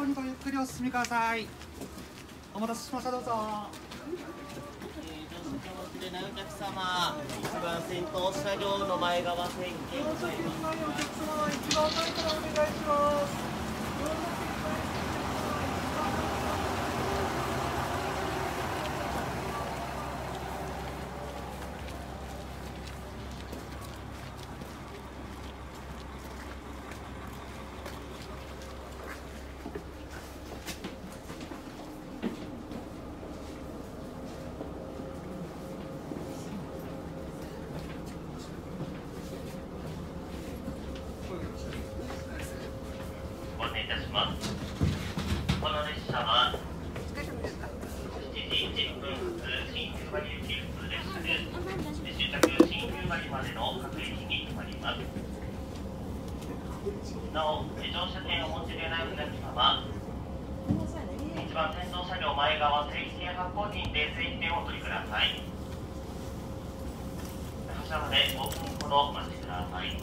にごゆっくりお進みください。お待たせしましたどうぞ。でないお客様、一番先頭車両の前側線形乗車券のないお客様は一番前からお願いしますます。この列車は7時10分発新旧割行き普通列車で終着新旧割までの各駅に停まります。なお、自動車券をお持ちでないお客様、一番先頭車両前側定期券発行人で定期券をお取りください。発車まで5分ほどお待ちください。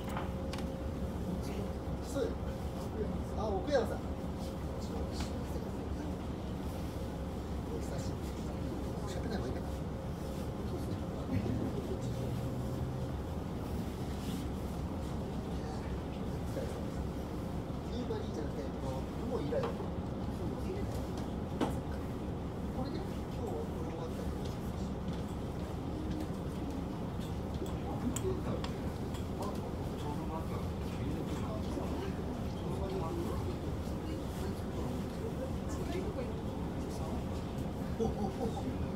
そうよあ、奥山さん。お久しぶり。喋らない方がいいかな。夕張じゃなくて、この、もういらよ。これで、今日はこれ終わったけど。す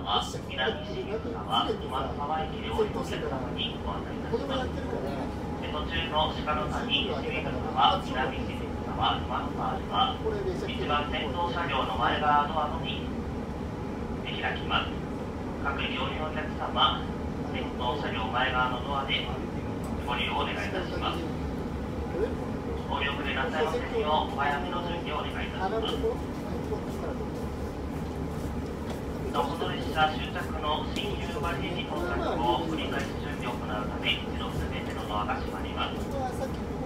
清水沢、南清水沢、今沢駅で降りお客様にご案内いたします。途中の鹿野谷、清水沢、南清水沢、今沢では一番先頭車両の前側ドアのみ開きます。各駅降りのお客様、先頭車両前側のドアでご利用をお願いいたします。ご利用でなさいませんよう、お早めの準備をお願いいたします。おこの列車終着の新旧バリに到着後、繰り返し準備を行うため、一度すべてのドアが閉まります。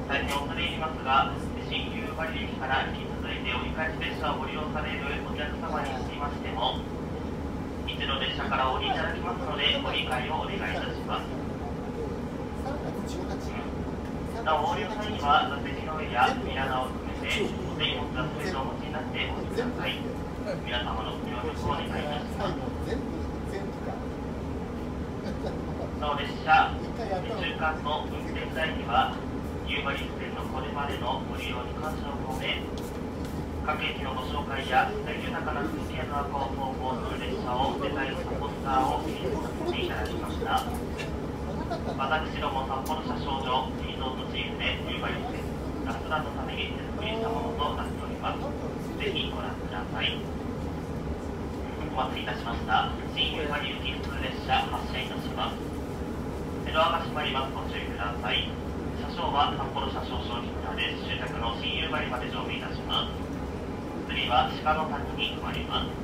大変恐れ入りますが、新旧バリ駅から引き続いて折り返し列車をご利用されるお客様につきましても、一度列車からお降りいただきますので、ご理解をお願いいたします。なお、お降りの際には、座席の上やミラーを含めて、お手荷物は全てお持ちになってお待ちください。皆様のご協力をお願いいたします。なお列車、中間の運転台には、夕張線のこれまでのご利用に感謝を込め、各駅のご紹介や豊かな風景の中を走行する列車をデザインしたポスターを記念させていただきました私ども札幌車掌所リゾートチームで夕張線ラスラのために手作りしたものとなっておりますぜひご覧くださいお待たせいたしました。新夕張行き普通列車発車いたします。ドアが閉まりますご注意ください。車掌は札幌車掌商品車です。終着の新夕張まで乗務いたします。次は鹿の谷に停まります。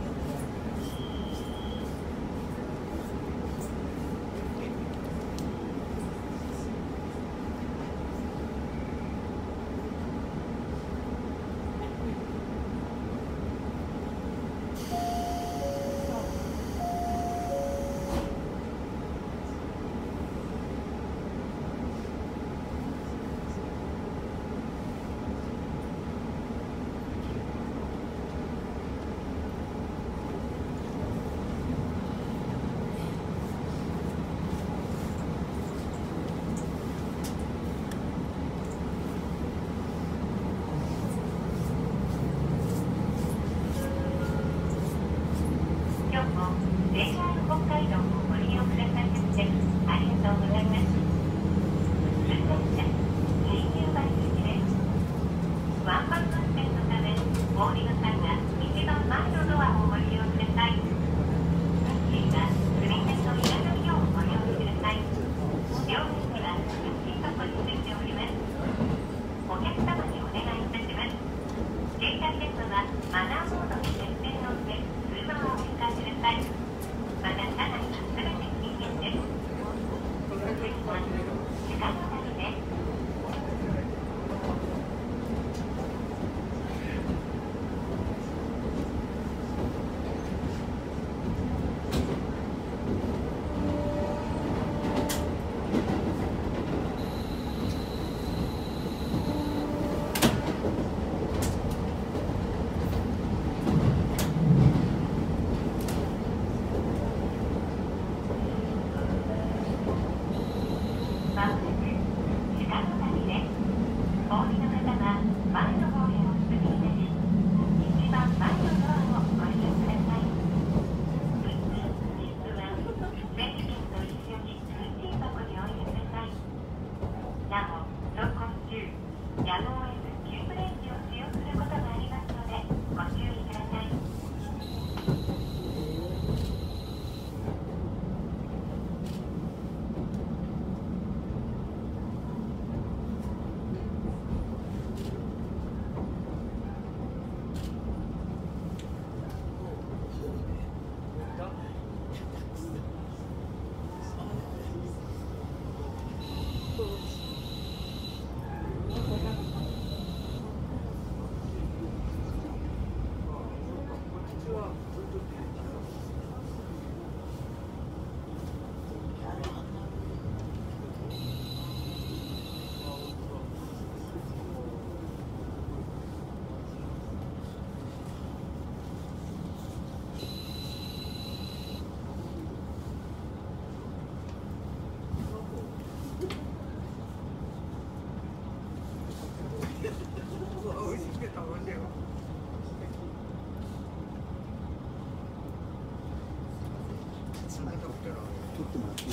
取ってもらっていい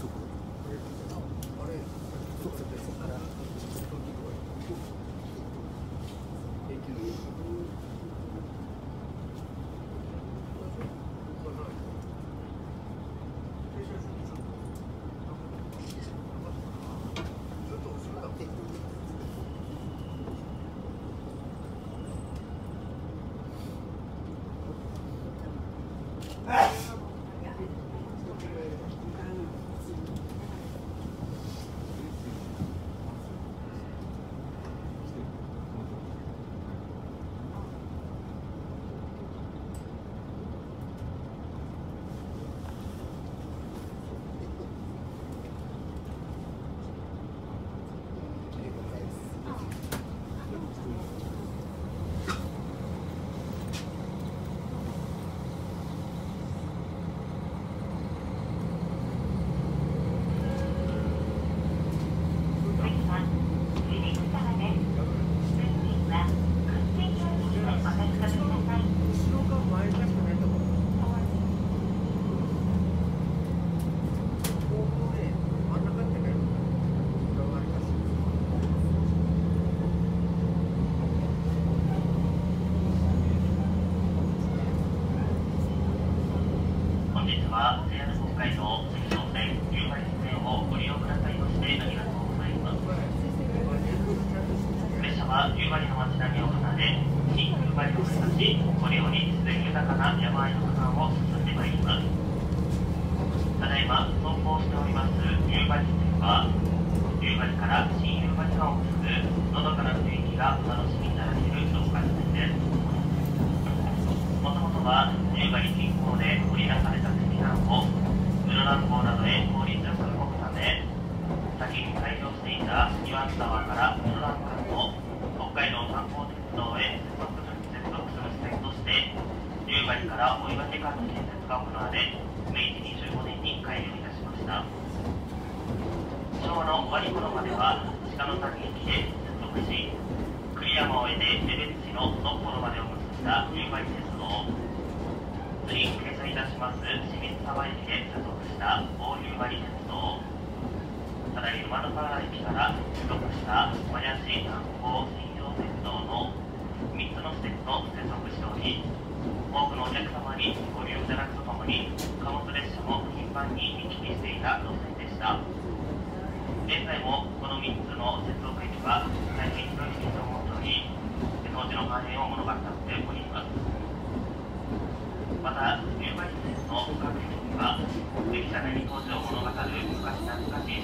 そこあれ。そそそこか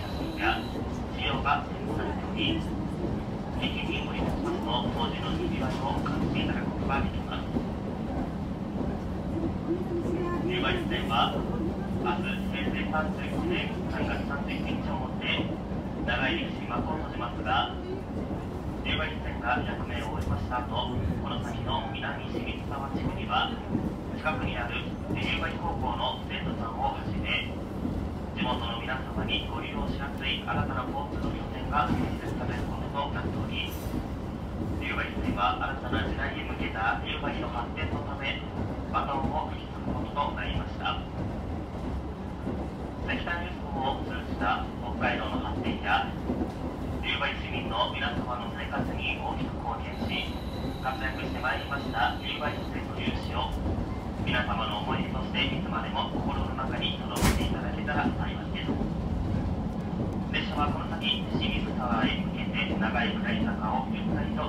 懐かしい写真や資料が展示されており駅に降り立ちますと当時のにぎわいを感じていただくことができます夕張線は明日平成31年3月31日をもって長い歴史に幕を閉じますが夕張線が役目を終えました後この先の南清水沢地区には近くにある夕張高校の生徒さんをはじめ地元の皆様にご利用しやすい新たな交通の拠点が建設されることとなっており夕張線は新たな時代へ向けた夕張の発展のためバトンを引き継ぐこととなりました石炭輸送を通じた北海道の発展や夕張市民の皆様の生活に大きく貢献し活躍してまいりました夕張市の有志を皆様の思い出としていつまでも心の中に留めていただけたら幸いです列車はこの先清水川へ向けて長い下り坂をゆったりと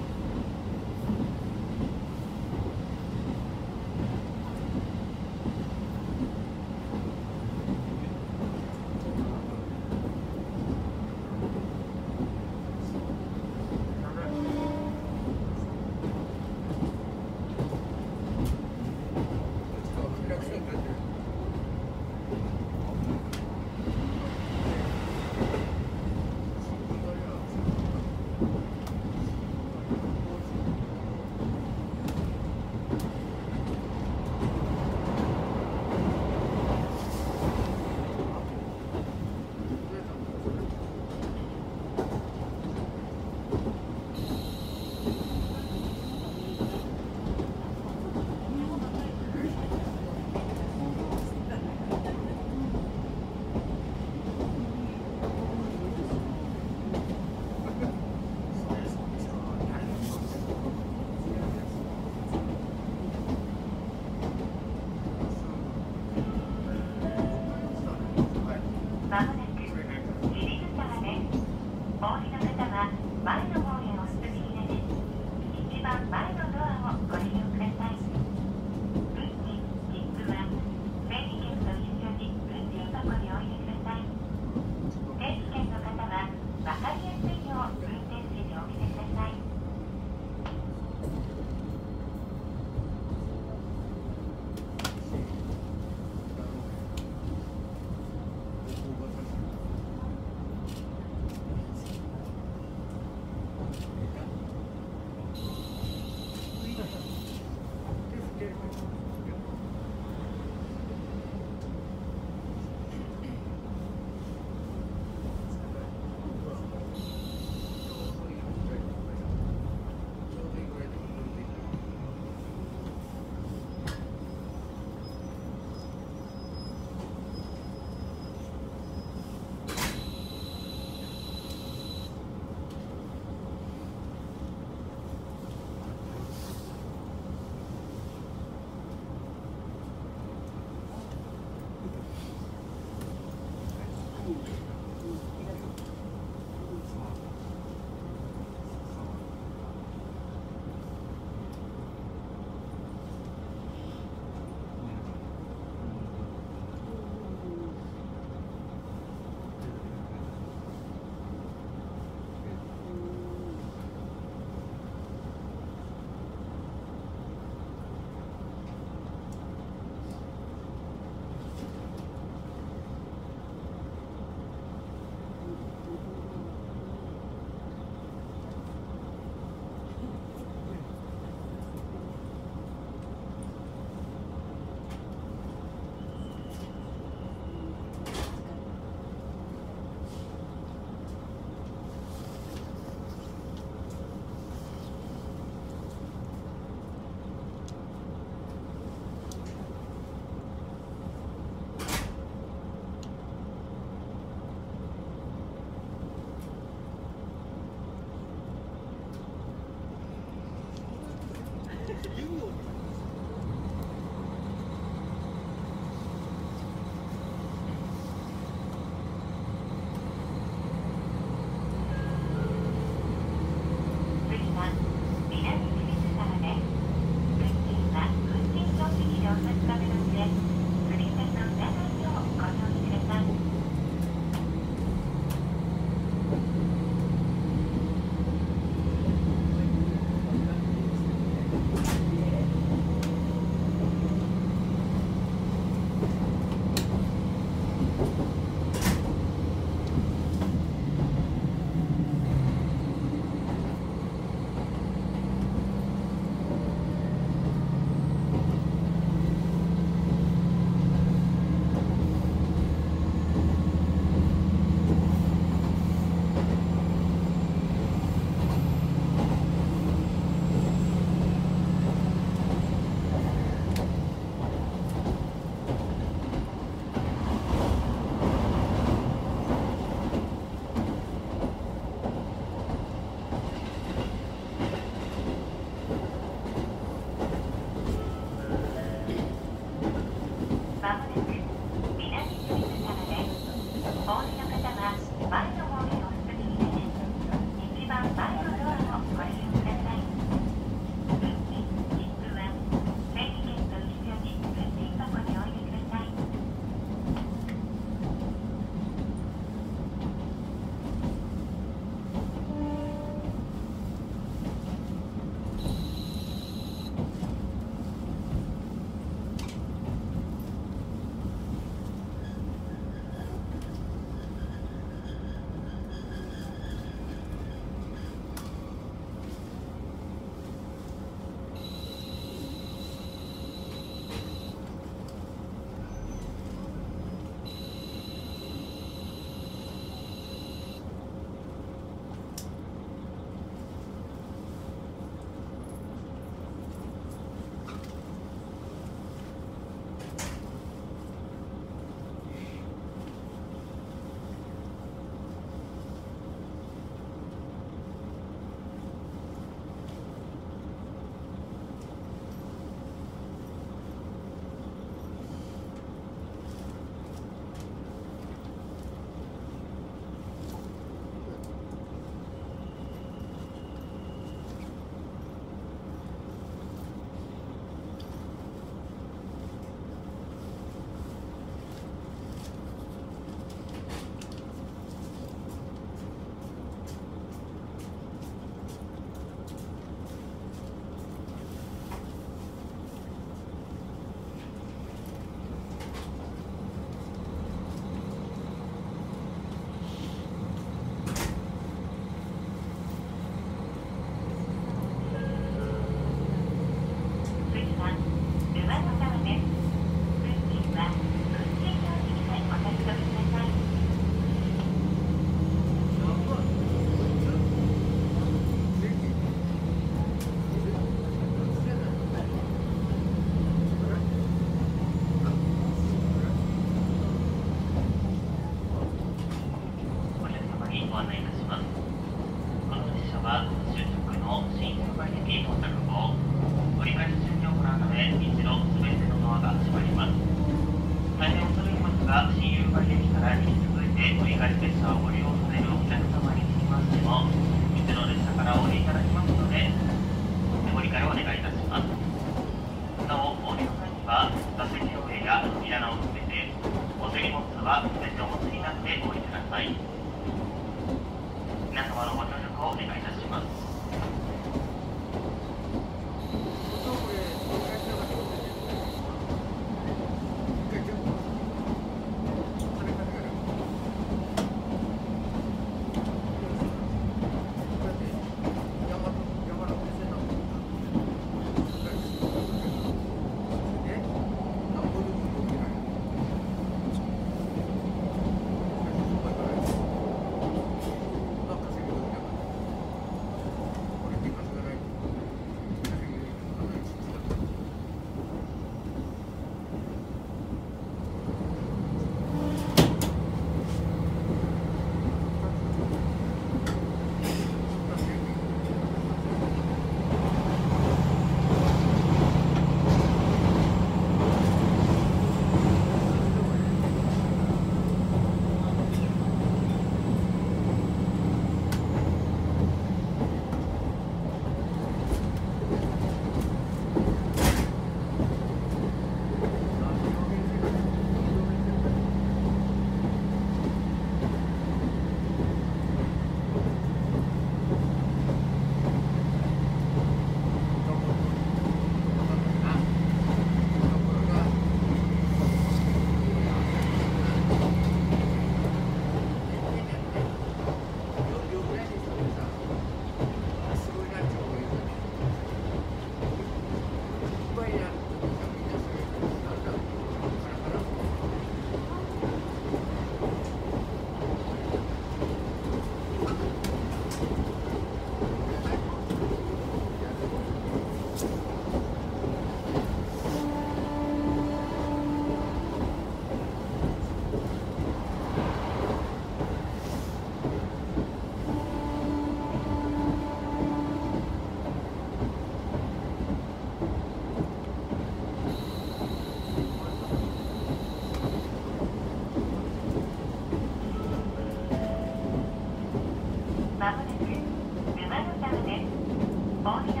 Oh, All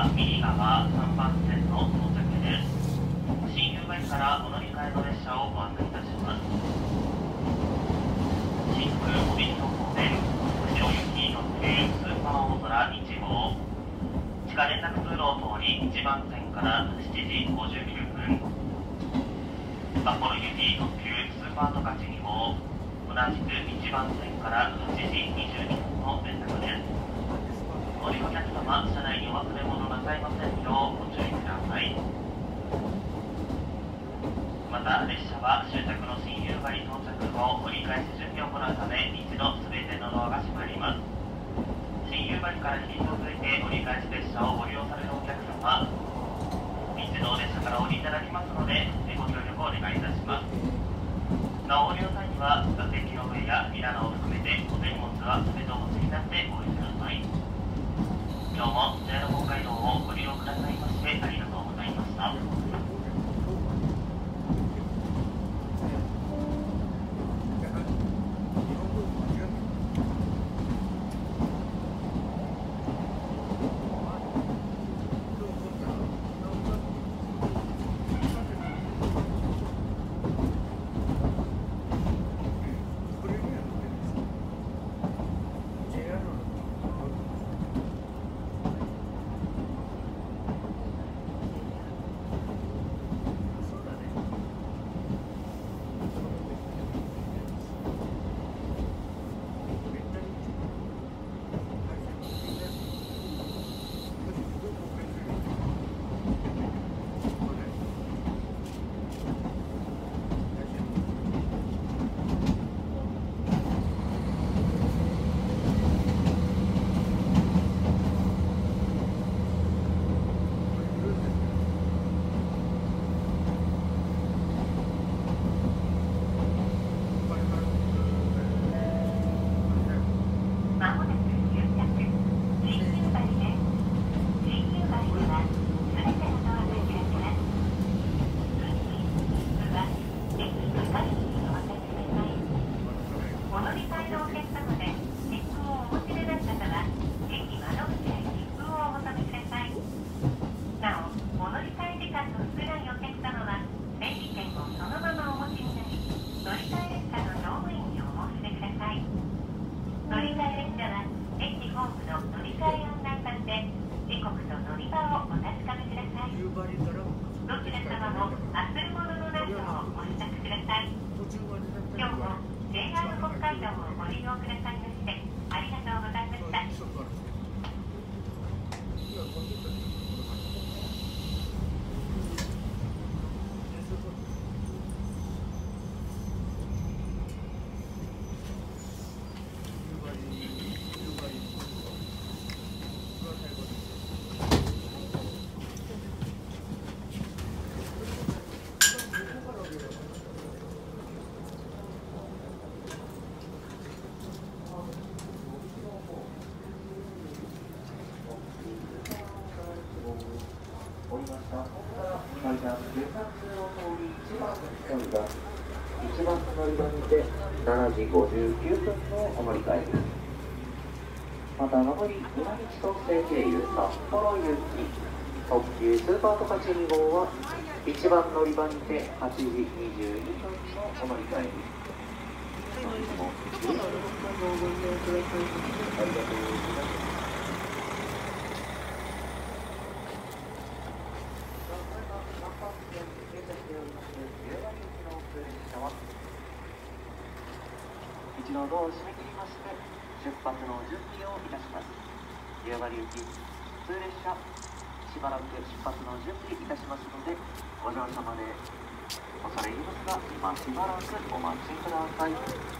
は右側3番線の到着です。新夕張からお乗り換えの列車をご案内いたします新に乗ってスーパー大空1号。地下連絡通路を通り1番線から千歳経由札幌行き特急スーパートカチ2号は1番乗り場にて8時22分のお乗り換えです。本日もいいお乗り換えをご利用くださいましてありがとうございます。一度ドアを閉め切りまして出発の準備をいたします夕張行き普通列車しばらく出発の準備いたしますのでご乗車まで恐れ入りますが今しばらくお待ちください。